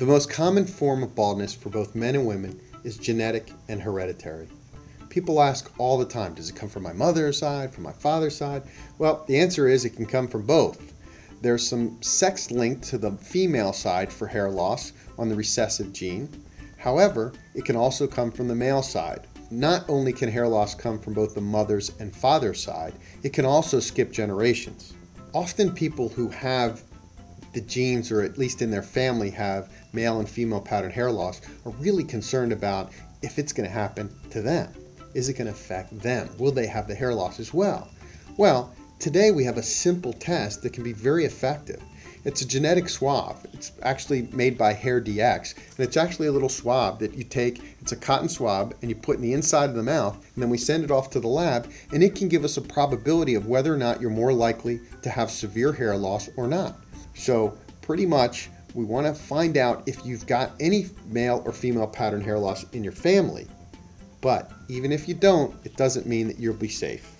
The most common form of baldness for both men and women is genetic and hereditary. People ask all the time, does it come from my mother's side, from my father's side? Well, the answer is it can come from both. There's some sex linked to the female side for hair loss on the recessive gene. However, it can also come from the male side. Not only can hair loss come from both the mother's and father's side, it can also skip generations. Often people who have the genes, or at least in their family, have male and female pattern hair loss, are really concerned about if it's going to happen to them. Is it going to affect them? Will they have the hair loss as well? Well, today we have a simple test that can be very effective. It's a genetic swab. It's actually made by HairDX, and it's actually a little swab that you take. It's a cotton swab, and you put in the inside of the mouth, and then we send it off to the lab, and it can give us a probability of whether or not you're more likely to have severe hair loss or not. So, pretty much, we want to find out if you've got any male or female pattern hair loss in your family. But even if you don't, it doesn't mean that you'll be safe.